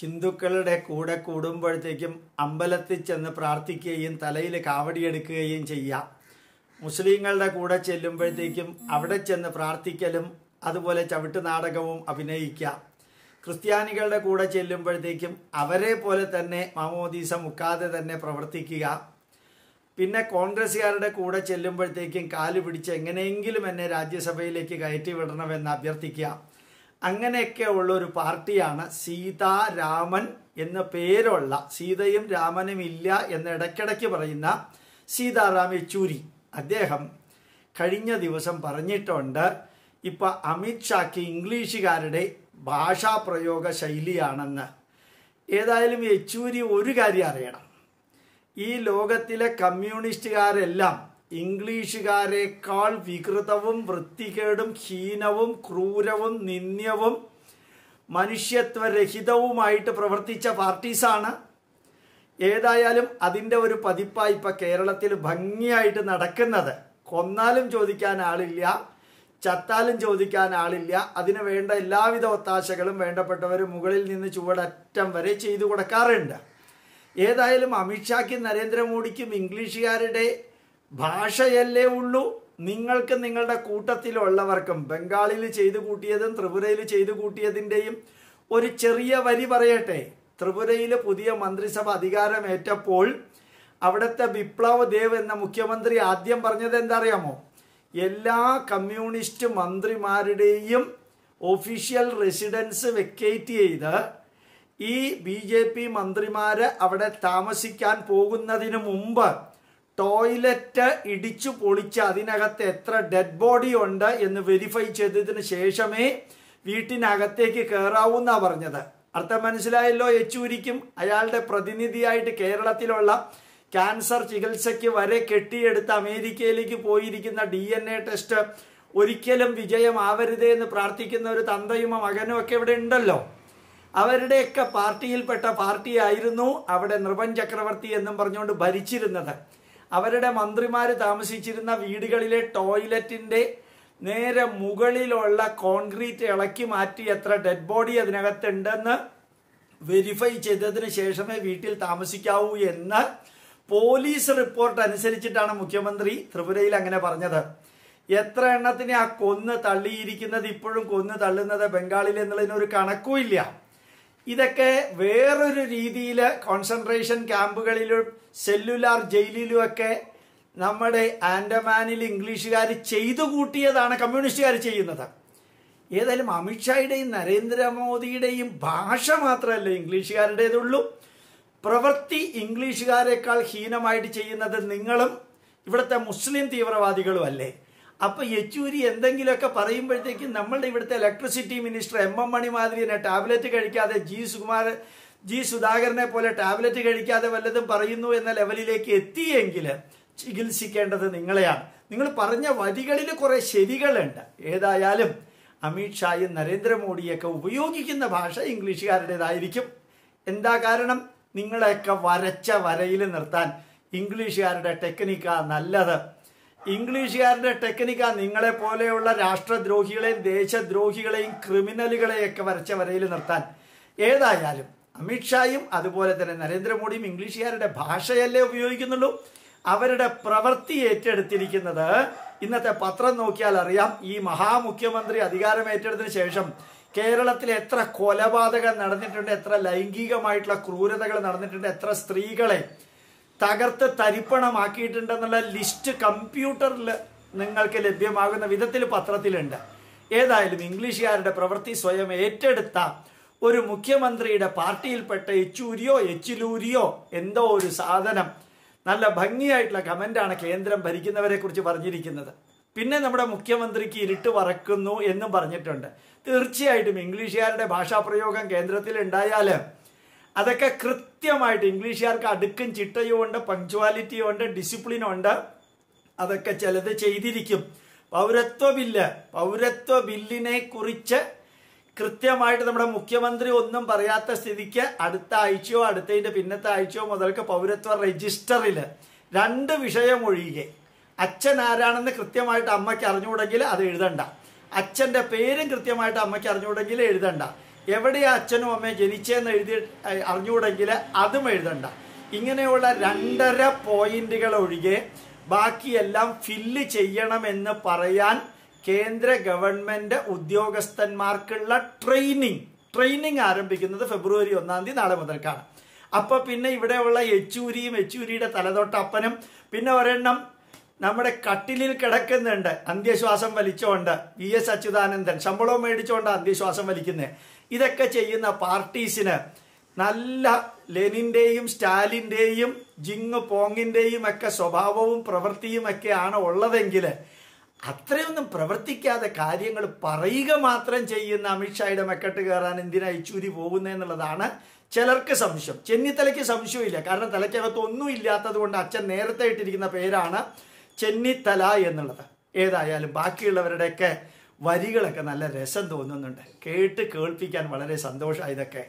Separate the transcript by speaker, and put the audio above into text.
Speaker 1: ഹിന്ദുക്കളുടെ കൂടെ കൂടുമ്പോഴത്തേക്കും അമ്പലത്തിൽ ചെന്ന് പ്രാർത്ഥിക്കുകയും തലയിൽ കാവടിയെടുക്കുകയും ചെയ്യാം മുസ്ലിങ്ങളുടെ കൂടെ ചെല്ലുമ്പോഴത്തേക്കും അവിടെ ചെന്ന് പ്രാർത്ഥിക്കലും അതുപോലെ ചവിട്ട് നാടകവും അഭിനയിക്കാം ക്രിസ്ത്യാനികളുടെ കൂടെ ചെല്ലുമ്പോഴത്തേക്കും അവരെ പോലെ തന്നെ മാമോദീസ മുക്കാതെ തന്നെ പ്രവർത്തിക്കുക. പിന്നെ കോൺഗ്രസ്സുകാരുടെ കൂടെ ചെല്ലുമ്പോഴത്തേക്കും കാൽ പിടിച്ച് എങ്ങനെയെങ്കിലും എന്നെ രാജ്യസഭയിലേക്ക് കയറ്റി വിടണമെന്ന് അഭ്യർത്ഥിക്കുക. അങ്ങനെയൊക്കെ ഉള്ള ഒരു പാർട്ടിയാണ് സീതാരാമൻ എന്ന പേരുള്ള സീതയും രാമനും ഇല്ല എന്ന് ഇടയ്ക്കിടയ്ക്ക് പറയുന്ന സീതാറാം യെച്ചൂരി. അദ്ദേഹം കഴിഞ്ഞ ദിവസം പറഞ്ഞിട്ടുണ്ട് ഇപ്പൊ അമിത്ഷാക്ക് ഇംഗ്ലീഷുകാരുടെ ഭാഷാപ്രയോഗ ശൈലിയാണെന്ന്. ഏതായാലും യെച്ചൂരി ഒരു കാര്യം അറിയണം. ഈ ലോകത്തിലെ കമ്മ്യൂണിസ്റ്റുകാരെല്ലാം ഇംഗ്ലീഷുകാരെക്കാൾ വികൃതവും വൃത്തികേടും ഹീനവും ക്രൂരവും നിന്ദ്യവും മനുഷ്യത്വരഹിതവുമായിട്ട് പ്രവർത്തിച്ച പാർട്ടീസാണ്. ഏതായാലും അതിന്റെ ഒരു പതിപ്പായി ഇപ്പം കേരളത്തിൽ ഭംഗിയായിട്ട് നടക്കുന്നത്. കൊന്നാലും ചോദിക്കാൻ ആളില്ല ചത്താലും ചോദിക്കാൻ ആളില്ല. അതിന് വേണ്ട എല്ലാവിധ ഒത്താശകളും വേണ്ടപ്പെട്ടവർ മുകളിൽ നിന്ന് ചുവടറ്റം വരെ ചെയ്തു കൊടുക്കാറുണ്ട്. ഏതായാലും അമിത്ഷാക്കും നരേന്ദ്രമോദിക്കും ഇംഗ്ലീഷുകാരുടെ ഭാഷയല്ലേ ഉള്ളൂ. നിങ്ങൾക്ക് നിങ്ങളുടെ കൂട്ടത്തിലുള്ളവർക്കും ബംഗാളിൽ ചെയ്തു കൂട്ടിയതും ത്രിപുരയിൽ ചെയ്തു കൂട്ടിയതിന്റെയും ഒരു ചെറിയ വരി പറയട്ടെ. ത്രിപുരയിൽ പുതിയ മന്ത്രിസഭ അധികാരമേറ്റപ്പോൾ അവിടുത്തെ വിപ്ലവ് ദേവ് എന്ന മുഖ്യമന്ത്രി ആദ്യം പറഞ്ഞത് എന്താ അറിയാമോ എല്ലാ കമ്മ്യൂണിസ്റ്റ് മന്ത്രിമാരുടെയും ഒഫീഷ്യൽ റെസിഡൻസ് വെക്കേറ്റ് ചെയ്ത് ഈ ബി ജെ പി മന്ത്രിമാര് അവിടെ താമസിക്കാൻ പോകുന്നതിന് മുമ്പ് ടോയ്ലറ്റ് ഇടിച്ചു പൊളിച്ച് അതിനകത്ത് എത്ര ഡെഡ് ബോഡി ഉണ്ട് എന്ന് വെരിഫൈ ചെയ്തതിന് ശേഷമേ വീട്ടിനകത്തേക്ക് കയറാവൂന്നാ പറഞ്ഞത്. അർത്ഥം മനസ്സിലായല്ലോ യെച്ചൂരിക്കും അയാളുടെ പ്രതിനിധിയായിട്ട് കേരളത്തിലുള്ള ക്യാൻസർ ചികിത്സയ്ക്ക് വരെ കെട്ടിയെടുത്ത് അമേരിക്കയിലേക്ക് പോയിരിക്കുന്ന ഡി എൻ എ ടെസ്റ്റ് ഒരിക്കലും വിജയമാവരുതേ എന്ന് പ്രാർത്ഥിക്കുന്ന ഒരു തന്തയും മകനും ഒക്കെ ഇവിടെ ഉണ്ടല്ലോ. അവരുടെയൊക്കെ പാർട്ടിയിൽപ്പെട്ട പാർട്ടിയായിരുന്നു അവിടെ നൃപൻ ചക്രവർത്തി എന്നും പറഞ്ഞുകൊണ്ട് ഭരിച്ചിരുന്നത്. അവരുടെ മന്ത്രിമാർ താമസിച്ചിരുന്ന വീടുകളിലെ ടോയ്ലറ്റിന്റെ നേരെ മുകളിലുള്ള കോൺക്രീറ്റ് ഇളക്കി മാറ്റി എത്ര ഡെഡ് ബോഡി അതിനകത്തുണ്ടെന്ന് വെരിഫൈ ചെയ്തതിന് ശേഷമേ വീട്ടിൽ താമസിക്കാവൂ എന്ന് പോലീസ് റിപ്പോർട്ട് അനുസരിച്ചിട്ടാണ് മുഖ്യമന്ത്രി ത്രിപുരയിൽ അങ്ങനെ പറഞ്ഞത്. എത്ര എണ്ണത്തിനെ ആ കൊന്ന് തള്ളിയിരിക്കുന്നത് ഇപ്പോഴും കൊന്ന് തള്ളുന്നത് ബംഗാളിൽ എന്നുള്ളതിനൊരു കണക്കുമില്ല. ഇതൊക്കെ വേറൊരു രീതിയിൽ കോൺസെൻട്രേഷൻ ക്യാമ്പുകളിലും സെല്ലുലാർ ജയിലിലുമൊക്കെ നമ്മുടെ ആൻഡമാനിൽ ഇംഗ്ലീഷുകാർ ചെയ്തു കൂട്ടിയതാണ് കമ്മ്യൂണിസ്റ്റുകാർ ചെയ്യുന്നത്. ഏതായാലും അമിത്ഷായുടെയും നരേന്ദ്രമോദിയുടെയും ഭാഷ മാത്രമല്ല ഇംഗ്ലീഷുകാരുടേതുള്ളൂ. പ്രവൃത്തി ഇംഗ്ലീഷുകാരെക്കാൾ ഹീനമായിട്ട് ചെയ്യുന്നത് നിങ്ങളും ഇവിടുത്തെ മുസ്ലിം തീവ്രവാദികളും അല്ലേ അപ്പൊ യെച്ചൂരി എന്തെങ്കിലുമൊക്കെ പറയുമ്പോഴത്തേക്കും നമ്മളുടെ ഇവിടുത്തെ electricity minister M M Mani മാതിരി തന്നെ ടാബ്ലറ്റ് കഴിക്കാതെ ജി സുകുമാർ ജി സുധാകരനെ പോലെ ടാബ്ലറ്റ് കഴിക്കാതെ വല്ലതും പറയുന്നു എന്ന ലെവലിലേക്ക് എത്തിയെങ്കിൽ ചികിത്സിക്കേണ്ടത് നിങ്ങളെയാണ്. നിങ്ങൾ പറഞ്ഞ വരികളിൽ കുറെ ശരികളുണ്ട്. ഏതായാലും അമിത്ഷായും നരേന്ദ്രമോദിയൊക്കെ ഉപയോഗിക്കുന്ന ഭാഷ ഇംഗ്ലീഷുകാരുടേതായിരിക്കും. എന്താ കാരണം? നിങ്ങളെയൊക്കെ വരച്ച വരയിൽ നിർത്താൻ ഇംഗ്ലീഷുകാരുടെ ടെക്നിക്കാ നല്ലത്. ഇംഗ്ലീഷുകാരുടെ ടെക്നിക്കാ നിങ്ങളെ പോലെയുള്ള രാഷ്ട്രദ്രോഹികളെയും ദേശദ്രോഹികളെയും ക്രിമിനലുകളെയൊക്കെ വരച്ച വരയിൽ നിർത്താൻ ഏതായാലും അമിത്ഷായും അതുപോലെ തന്നെ നരേന്ദ്രമോദിയും ഇംഗ്ലീഷുകാരുടെ ഭാഷയല്ലേ ഉപയോഗിക്കുന്നുള്ളൂ? അവരുടെ പ്രവൃത്തി ഏറ്റെടുത്തിരിക്കുന്നത് ഇന്നത്തെ പത്രം നോക്കിയാൽ അറിയാം. ഈ മഹാമുഖ്യമന്ത്രി അധികാരം ഏറ്റെടുത്തിന് ശേഷം കേരളത്തിൽ എത്ര കൊലപാതകം നടന്നിട്ടുണ്ട് എത്ര ലൈംഗികമായിട്ടുള്ള ക്രൂരതകൾ നടന്നിട്ടുണ്ട് എത്ര സ്ത്രീകളെ തകർത്ത് തരിപ്പണമാക്കിയിട്ടുണ്ടെന്നുള്ള ലിസ്റ്റ് കമ്പ്യൂട്ടറിൽ നിങ്ങൾക്ക് ലഭ്യമാകുന്ന വിധത്തിൽ പത്രത്തിലുണ്ട്. ഏതായാലും ഇംഗ്ലീഷുകാരുടെ പ്രവൃത്തി സ്വയം ഏറ്റെടുത്ത ഒരു മുഖ്യമന്ത്രിയുടെ പാർട്ടിയിൽപ്പെട്ട എച്ചൂരിയോ എച്ചിലൂരിയോ എന്തോ ഒരു സാധനം. നല്ല ഭംഗിയായിട്ടുള്ള കമന്റാണ് കേന്ദ്രം ഭരിക്കുന്നവരെ കുറിച്ച് പറഞ്ഞിരിക്കുന്നത്. പിന്നെ നമ്മുടെ മുഖ്യമന്ത്രിക്ക് ഇരുട്ട് വറക്കുന്നു എന്നും പറഞ്ഞിട്ടുണ്ട്. തീർച്ചയായിട്ടും ഇംഗ്ലീഷുകാരുടെ ഭാഷാപ്രയോഗം കേന്ദ്രത്തിൽ ഉണ്ടായാൽ അതൊക്കെ കൃത്യമായിട്ട് ഇംഗ്ലീഷുകാർക്ക് അടുക്കും ചിട്ടയും ഉണ്ട് പങ്ക്ച്വാലിറ്റിയും ഉണ്ട്. ഡിസിപ്ലിനും ഉണ്ട് അതൊക്കെ ചിലത് ചെയ്തിരിക്കും. പൗരത്വ ബില്ല് പൗരത്വ ബില്ലിനെ കുറിച്ച് കൃത്യമായിട്ട് നമ്മുടെ മുഖ്യമന്ത്രി ഒന്നും പറയാത്ത സ്ഥിതിക്ക് അടുത്ത ആഴ്ചയോ അടുത്തതിന്റെ പിന്നത്തെ ആഴ്ചയോ മുതൽക്ക് പൗരത്വ രജിസ്റ്ററിൽ രണ്ട് വിഷയം ഒഴികെ അച്ഛൻ ആരാണെന്ന് കൃത്യമായിട്ട് അമ്മയ്ക്ക് അറിഞ്ഞുകൂടെങ്കിൽ അത് എഴുതണ്ട. അച്ഛന്റെ പേരും കൃത്യമായിട്ട് അമ്മയ്ക്ക് അറിഞ്ഞുകൂടെങ്കിൽ എഴുതണ്ട. എവിടെയാ അച്ഛനും അമ്മയും ജനിച്ചതെന്ന് എഴുതി അറിഞ്ഞുകൂടെങ്കിൽ അതും എഴുതണ്ട. ഇങ്ങനെയുള്ള രണ്ടര പോയിന്റുകൾ ഒഴികെ ബാക്കിയെല്ലാം ഫില്ല് ചെയ്യണമെന്ന് പറയാൻ കേന്ദ്ര ഗവൺമെന്റ് ഉദ്യോഗസ്ഥന്മാർക്കുള്ള ട്രെയിനിങ്. ട്രെയിനിങ് ആരംഭിക്കുന്നത് ഫെബ്രുവരി ഒന്നാം തീയതി നാളെ മുതൽക്കാണ്. അപ്പൊ പിന്നെ ഇവിടെയുള്ള യെച്ചൂരിയും യെച്ചൂരിയുടെ തലതൊട്ടപ്പനും പിന്നെ ഒരെണ്ണം നമ്മുടെ കട്ടിലിൽ കിടക്കുന്നുണ്ട്. അന്ത്യശ്വാസം വലിച്ചുകൊണ്ട് വി എസ് അച്യുതാനന്ദൻ ശമ്പളവും മേടിച്ചുകൊണ്ട് അന്ത്യശ്വാസം വലിക്കുന്നത് ഇതൊക്കെ ചെയ്യുന്ന പാർട്ടീസിന് നല്ല ലെനിന്റെയും സ്റ്റാലിന്റെയും ജിങ് പോങ്ങിന്റെയും ഒക്കെ സ്വഭാവവും പ്രവൃത്തിയും ഒക്കെയാണ് ഉള്ളതെങ്കിൽ അത്രയൊന്നും പ്രവർത്തിക്കാതെ കാര്യങ്ങൾ പറയുക മാത്രം ചെയ്യുന്ന അമിത്ഷായുടെ മെക്കെട്ട് കയറാൻ എന്തിനാ ഇച്ചൂരി പോകുന്നതെന്നുള്ളതാണ് ചിലർക്ക് സംശയം. ചെന്നിത്തലയ്ക്ക് സംശയമില്ല കാരണം തലയ്ക്കകത്ത് ഒന്നും ഇല്ലാത്തത് കൊണ്ട് അച്ഛൻ നേരത്തെ ഇട്ടിരിക്കുന്ന പേരാണ് ചെന്നിത്തല എന്നുള്ളത്. ഏതായാലും ബാക്കിയുള്ളവരുടെയൊക്കെ വരികളൊക്കെ നല്ല രസം തോന്നുന്നുണ്ട്. കേട്ട് കേൾപ്പിക്കാൻ വളരെ സന്തോഷമായി ഇതൊക്കെ.